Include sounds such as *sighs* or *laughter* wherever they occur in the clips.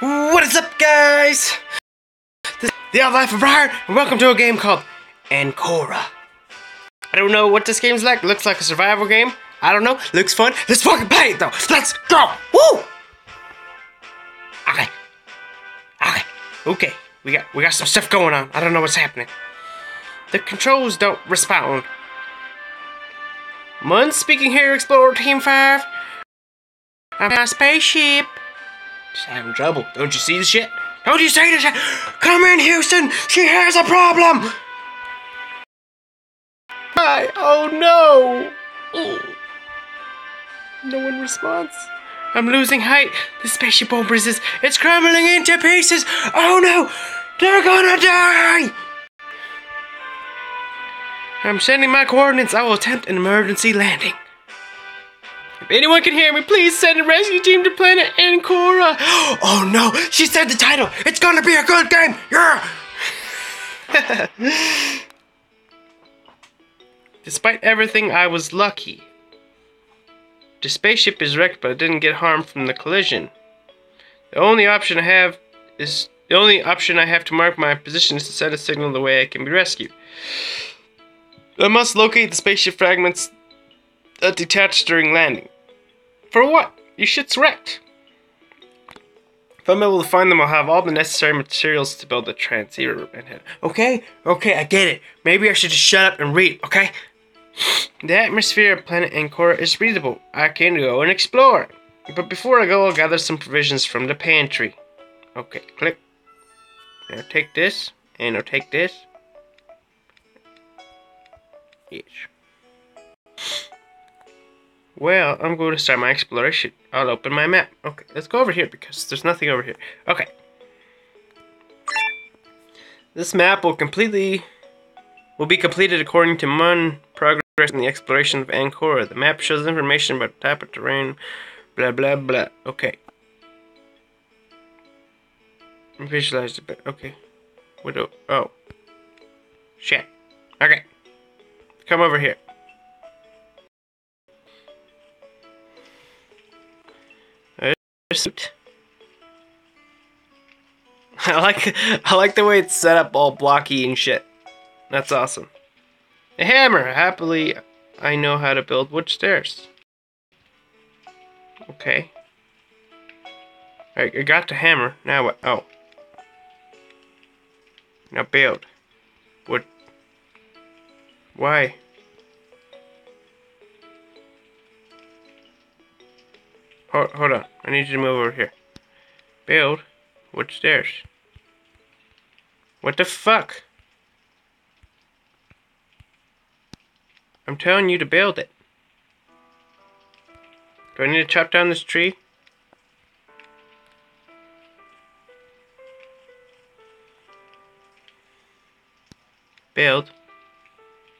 What is up, guys? This is the Odd Life of Briar, and welcome to a game called Ankora. I don't know what this game's like. Looks like a survival game. I don't know. Looks fun. Let's fucking play it, though. Let's go. Woo! Okay. Okay. Okay. We got we got some stuff going on. I don't know what's happening. The controls don't respond. Mun speaking here, Explorer Team 5. I'm a spaceship. Just having trouble. Don't you see the shit? Don't you see the shit? Come in, Houston. She has a problem. Hi. Oh no. No one responds. I'm losing height. The spaceship won't resist. It's crumbling into pieces. Oh no. They're gonna die. I'm sending my coordinates. I will attempt an emergency landing. Anyone can hear me, please send a rescue team to planet Ankora. *gasps* Oh no, she said the title. It's gonna be a good game. Yeah. *laughs* Despite everything, I was lucky. The spaceship is wrecked, but I didn't get harmed from the collision. The only option I have is the only option I have to mark my position is to send a signal the way I can be rescued. I must locate the spaceship fragments that detached during landing. For what? Your shit's wrecked. If I'm able to find them, I'll have all the necessary materials to build a transceiver. Okay, okay, I get it. Maybe I should just shut up and read, okay? *sighs* The atmosphere of planet Ankora is readable. I can go and explore. But before I go, I'll gather some provisions from the pantry. Okay, click. I'll take this, and I'll take this. Yes. Well, I'm going to start my exploration. I'll open my map. Okay, let's go over here because there's nothing over here. Okay. This map will completely will be completed according to Mun progress in the exploration of Ankora. The map shows information about type of terrain, blah blah blah. Okay. Visualize a bit. Okay. What? Oh. Shit. Okay. Come over here. Suit. *laughs* I like I like the way it's set up all blocky and shit. That's awesome. A hammer. Happily, I know how to build wood stairs. Okay. Alright, I got the hammer. Now what? Oh. Now build. Wood. Why? Hold, hold on. I need you to move over here. Build. What stairs? What the fuck? I'm telling you to build it. Do I need to chop down this tree? Build.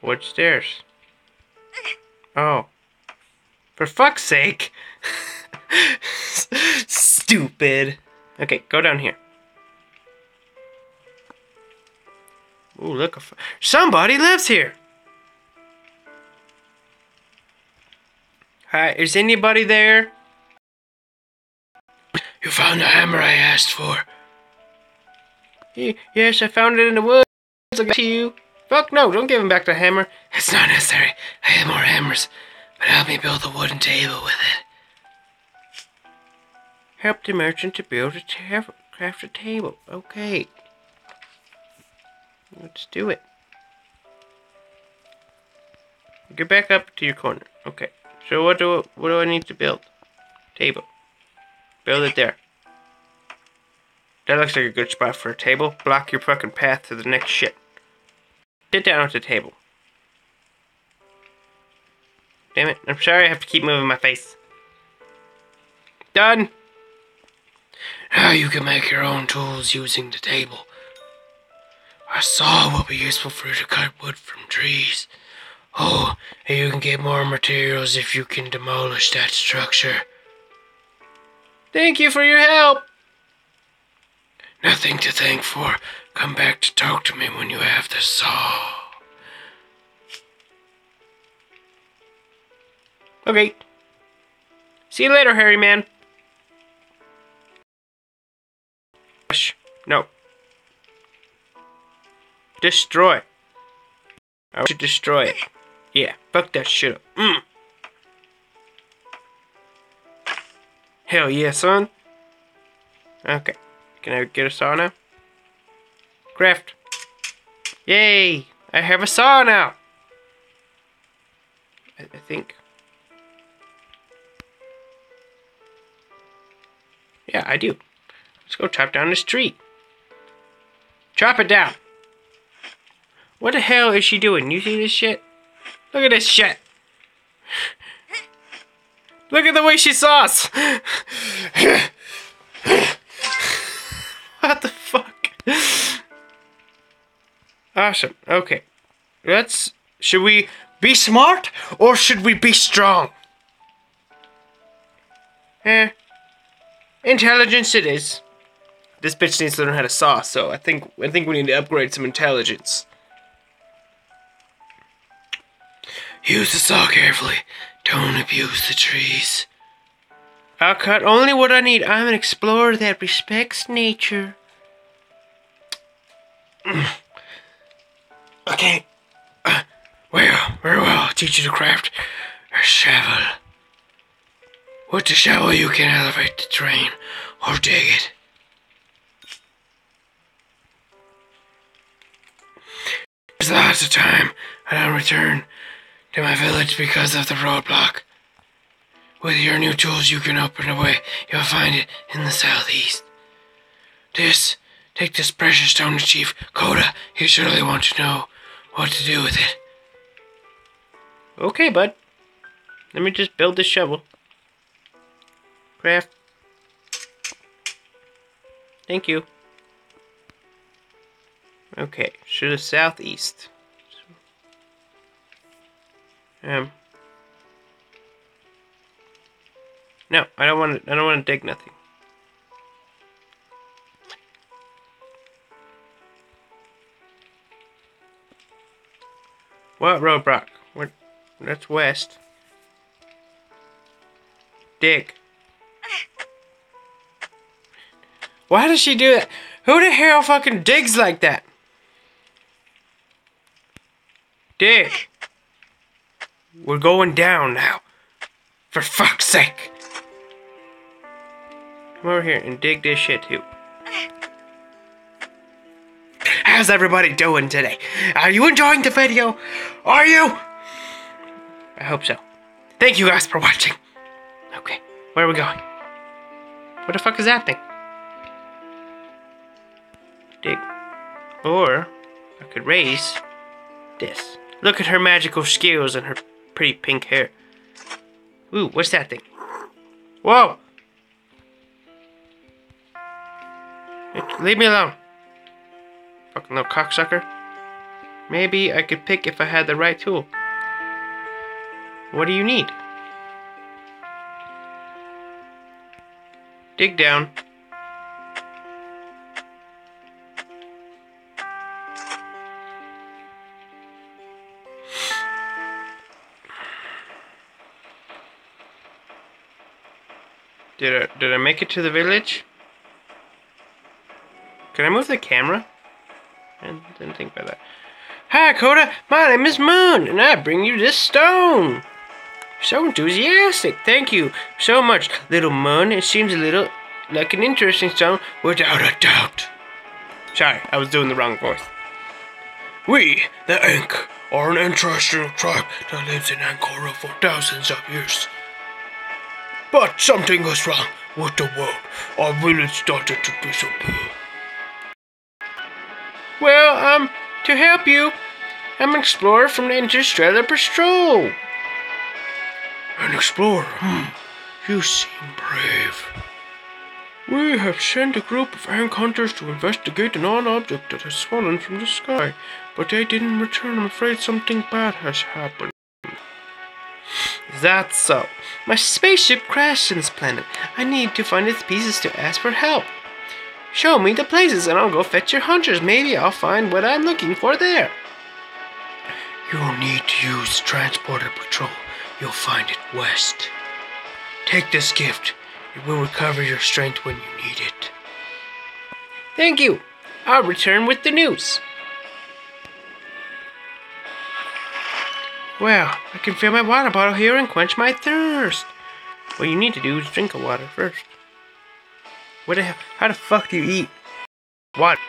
What stairs? Oh. For fuck's sake! *laughs* Stupid. Okay, go down here. Ooh, look. Somebody lives here. Hi, is anybody there? You found the hammer I asked for. Yes, I found it in the woods. I'll to you. Fuck no, don't give him back the hammer. It's not necessary. I have more hammers. But help me build a wooden table with it. Help the merchant to build a table, craft a table. Okay. Let's do it. Get back up to your corner. Okay. So what do what do I need to build? Table. Build it there. That looks like a good spot for a table. Block your fucking path to the next shit. Sit down at the table. Damn it. I'm sorry I have to keep moving my face. Done. Now you can make your own tools using the table. A saw will be useful for you to cut wood from trees. Oh, and you can get more materials if you can demolish that structure. Thank you for your help. Nothing to thank for. Come back to talk to me when you have the saw. Okay. See you later, Harry Man. No. Destroy. I want to destroy it. Yeah, fuck that shit up. Mm. Hell yeah, son. Okay. Can I get a saw now? Craft. Yay! I have a saw now! I, I think. Yeah, I do. Let's go chop down this tree. Chop it down! What the hell is she doing? You see this shit? Look at this shit! Look at the way she sauce! what the fuck? Awesome. Okay. Let's. Should we be smart or should we be strong? Eh. Intelligence it is. This bitch needs to learn how to saw, so I think I think we need to upgrade some intelligence. Use the saw carefully. Don't abuse the trees. I'll cut only what I need. I'm an explorer that respects nature. *clears throat* okay. Uh, *clears throat* well, very well. I'll teach you to craft a shovel. With the shovel, you can elevate the terrain or dig it. There's lots of time. and I don't return to my village because of the roadblock. With your new tools, you can open a way. You'll find it in the southeast. This, take this precious stone to Chief Koda. You surely want to know what to do with it. Okay, bud. Let me just build this shovel. Craft. Thank you. Okay, should the southeast. Um. No, I don't want to. I don't want to dig nothing. What roadblock? What? That's west. Dig. Why does she do that? Who the hell fucking digs like that? Dig. We're going down now. For fuck's sake. Come over here and dig this shit too. How's everybody doing today? Are you enjoying the video? Are you? I hope so. Thank you guys for watching. Okay, where are we going? What the fuck is that thing? Dig. Or, I could raise this. Look at her magical skills and her pretty pink hair. Ooh, what's that thing? Whoa! Leave me alone. Fucking little cocksucker. Maybe I could pick if I had the right tool. What do you need? Dig down. Did I, did I make it to the village? Can I move the camera? I didn't think about that. Hi, Koda. My name is Moon, and I bring you this stone. So enthusiastic. Thank you so much, little Moon. It seems a little like an interesting stone, without a doubt. Sorry, I was doing the wrong voice. We, the Ank, are an ancestral tribe that lives in Ankora for thousands of years. But something was wrong with the world. Our village started to disappear. Well, um, to help you, I'm an explorer from the Interstellar Patrol. An explorer? Hmm. You seem brave. We have sent a group of Ank hunters to investigate an odd object that has fallen from the sky, but they didn't return. I'm afraid something bad has happened. That's so. My spaceship crashed in this planet. I need to find its pieces to ask for help. Show me the places and I'll go fetch your hunters. Maybe I'll find what I'm looking for there. You'll need to use Transporter Patrol. You'll find it west. Take this gift. It will recover your strength when you need it. Thank you. I'll return with the news. Well, I can fill my water bottle here and quench my thirst. What you need to do is drink the water first. What the hell? How the fuck do you eat water?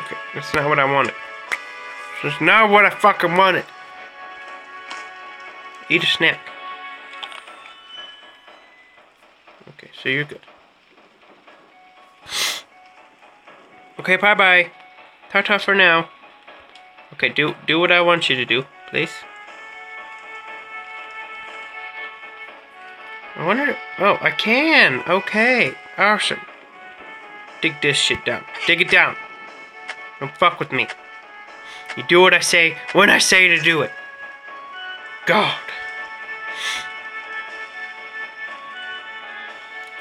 Okay, that's not what I wanted. That's not what I fucking wanted. Eat a snack. Okay, so you're good. Okay, bye bye. Ta-ta for now. Okay, do do what I want you to do, please. I wonder. Oh, I can. Okay, awesome. Dig this shit down. Dig it down. Don't fuck with me. You do what I say when I say to do it. God.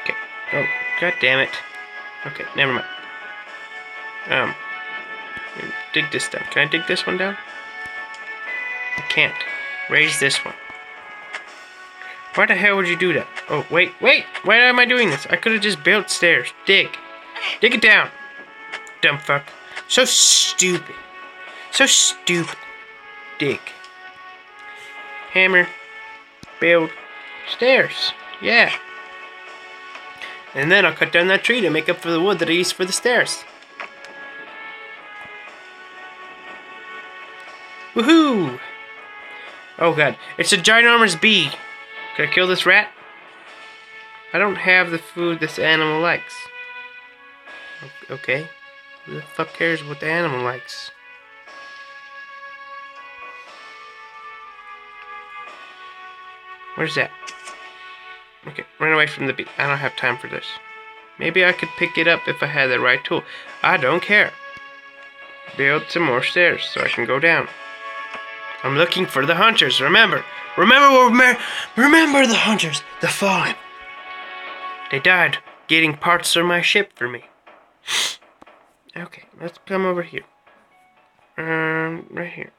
Okay. Oh, god damn it. Okay, never mind. Um, dig this down. Can I dig this one down? I can't. Raise this one. Why the hell would you do that? Oh, wait, wait! Why am I doing this? I could have just built stairs. Dig. Dig it down. Dumb fuck. So stupid. So stupid. Dig. Hammer. Build. Stairs. Yeah. And then I'll cut down that tree to make up for the wood that I used for the stairs. Woohoo! Oh god, it's a ginormous bee. Can I kill this rat? I don't have the food this animal likes. Okay. Who the fuck cares what the animal likes? Where's that? Okay, run away from the bee. I don't have time for this. Maybe I could pick it up if I had the right tool. I don't care. Build some more stairs so I can go down. I'm looking for the hunters. Remember, remember, remember the hunters, the fallen. They died getting parts of my ship for me. *sighs* Okay, let's come over here. Um, right here.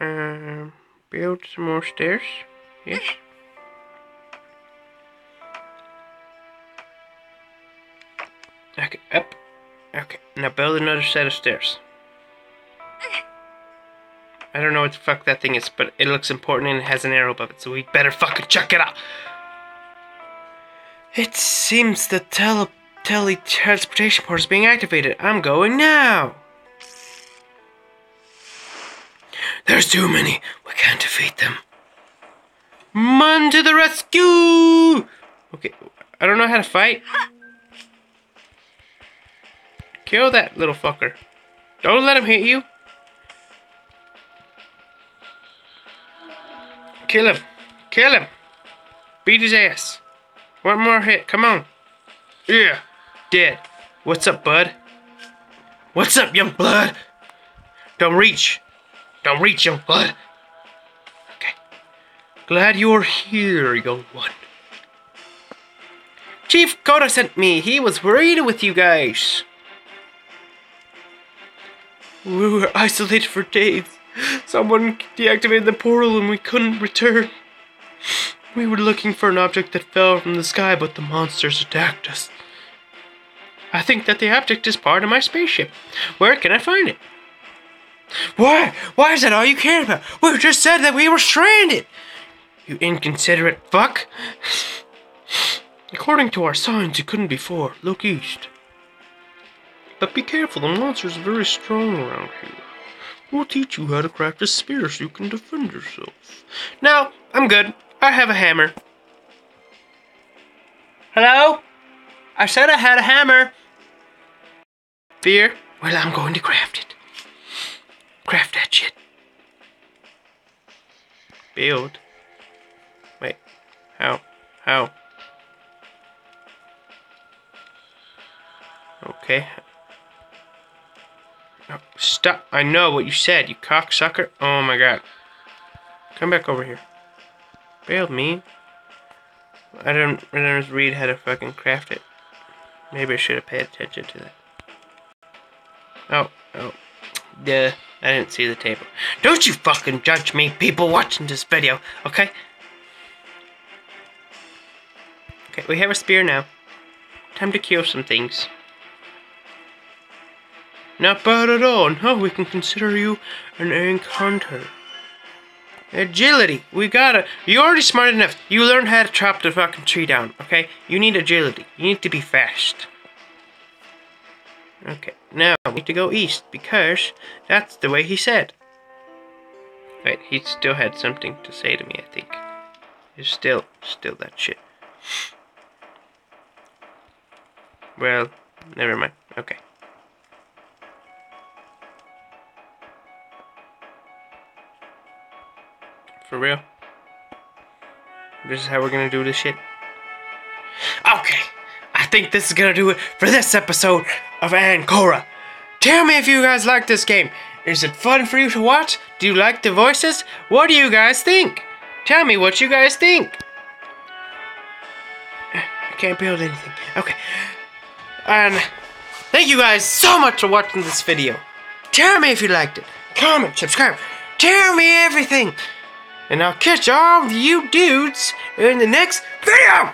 Um, build some more stairs. Yes. Okay, up. Okay, now build another set of stairs. I don't know what the fuck that thing is, but it looks important and it has an arrow above it, so we better fucking check it out. It seems the tele teletransportation port is being activated. I'm going now. There's too many. We can't defeat them. Man to the rescue! Okay, I don't know how to fight. Kill that little fucker. Don't let him hit you. Kill him. Kill him. Beat his ass. One more hit. Come on. Yeah. Dead. What's up, bud? What's up, young blood? Don't reach. Don't reach, young blood. Okay. Glad you're here, young one. Chief Koda sent me. He was worried with you guys. We were isolated for days. Someone deactivated the portal and we couldn't return. We were looking for an object that fell from the sky, but the monsters attacked us. I think that the object is part of my spaceship. Where can I find it? Why? Why is that all you care about? We just said that we were stranded. You inconsiderate fuck. According to our signs, it couldn't be far. Look east. But be careful, the monsters are very strong around here. We'll teach you how to craft a spear so you can defend yourself. No, I'm good. I have a hammer. Hello? I said I had a hammer. Fear? Well, I'm going to craft it. Craft that shit. Build. Wait. How? How? Okay. Stop. I know what you said, you cocksucker. Oh my god. Come back over here. Build me. I don't, I don't read how to fucking craft it. Maybe I should have paid attention to that. Oh, oh. Duh. I didn't see the table. Don't you fucking judge me, people watching this video, okay? Okay, we have a spear now. Time to kill some things. Not bad at all. No, we can consider you an Ank hunter. Agility. We gotta. You're already smart enough. You learned how to chop the fucking tree down, okay? You need agility. You need to be fast. Okay, now we need to go east because that's the way he said. Wait, he still had something to say to me, I think. He's still, still that shit. Well, never mind. Okay. For real? This is how we're gonna do this shit? Okay, I think this is gonna do it for this episode of Ankora. Tell me if you guys like this game. Is it fun for you to watch? Do you like the voices? What do you guys think? Tell me what you guys think. I can't build anything. Okay. And thank you guys so much for watching this video. Tell me if you liked it. Comment, subscribe. Tell me everything. And I'll catch all of you dudes in the next video.